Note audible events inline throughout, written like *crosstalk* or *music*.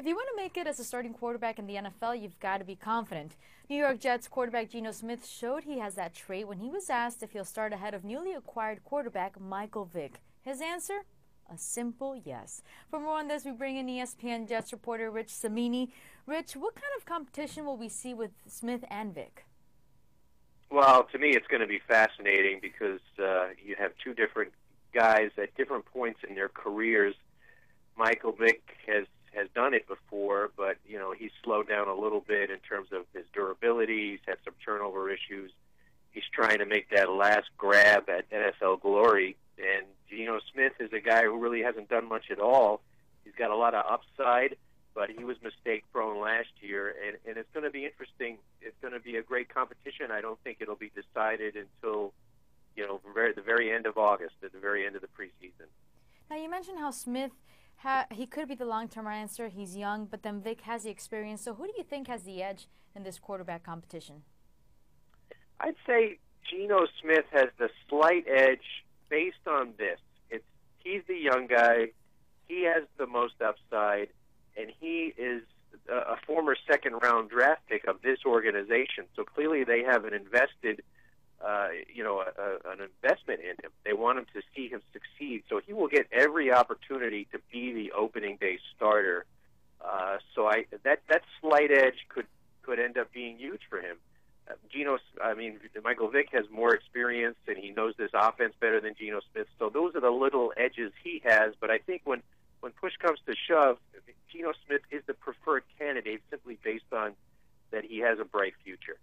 If you want to make it as a starting quarterback in the NFL, you've got to be confident. New York Jets quarterback Geno Smith showed he has that trait when he was asked if he'll start ahead of newly acquired quarterback Michael Vick. His answer? A simple yes. For more on this, we bring in ESPN Jets reporter Rich Cimini. Rich, what kind of competition will we see with Smith and Vick? Well, to me, it's going to be fascinating because uh, you have two different guys at different points in their careers. Michael Vick has has done it before, but you know he's slowed down a little bit in terms of his durability. He's had some turnover issues. He's trying to make that last grab at NFL glory. And Geno Smith is a guy who really hasn't done much at all. He's got a lot of upside, but he was mistake prone last year, and and it's going to be interesting. It's going to be a great competition. I don't think it'll be decided until you know very, the very end of August, at the very end of the preseason. Now you mentioned how Smith ha- he could be the long-term answer. He's young, but then Vick has the experience. So who do you think has the edge in this quarterback competition? I'd say Geno Smith has the slight edge based on this. It's he's the young guy. He has the most upside, and he is a, former second-round draft pick of this organization. So clearly, they have an invested uh, you know, a, a, an investment in him. They want him to see him succeed. So he will get every opportunity to be the opening day starter. Uh, so I that that slight edge could could end up being huge for him. Uh, Geno, I mean, Michael Vick has more experience and he knows this offense better than Geno Smith. So those are the little edges he has. But I think when when push comes to shove, Geno Smith is the preferred candidate simply based on that he has a bright future.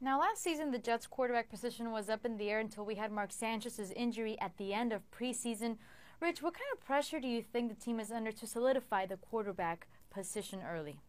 Now, last season, the Jets' quarterback position was up in the air until we had Mark Sanchez's injury at the end of preseason. Rich, what kind of pressure do you think the team is under to solidify the quarterback position early?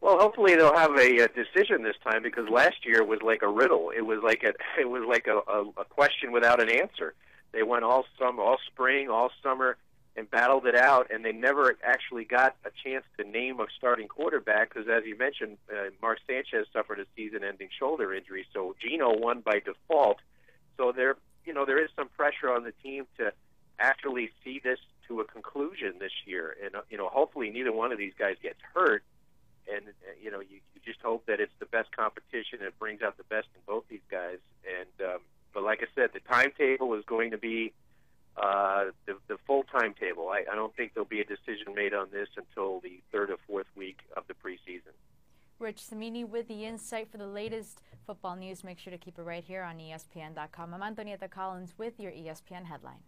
Well, hopefully they'll have a, a decision this time because last year was like a riddle. It was like a *laughs* it was like a, a, a question without an answer. They went all summer, all spring, all summer and battled it out, and they never actually got a chance to name a starting quarterback because, as you mentioned, uh, Mark Sanchez suffered a season-ending shoulder injury, so Geno won by default. So there, you know, there is some pressure on the team to actually see this to a conclusion this year, and uh, you know, hopefully neither one of these guys gets hurt, and uh, you know, you, you just hope that it's the best competition and brings out the best in both these guys. And um, but like I said, the timetable is going to be uh, the, the full timetable. I, I don't think there'll be a decision made on this until the third or fourth week of the preseason. Rich Cimini with the insight for the latest football news. Make sure to keep it right here on ESPN.com. I'm Antonieta Collins with your ESPN headline.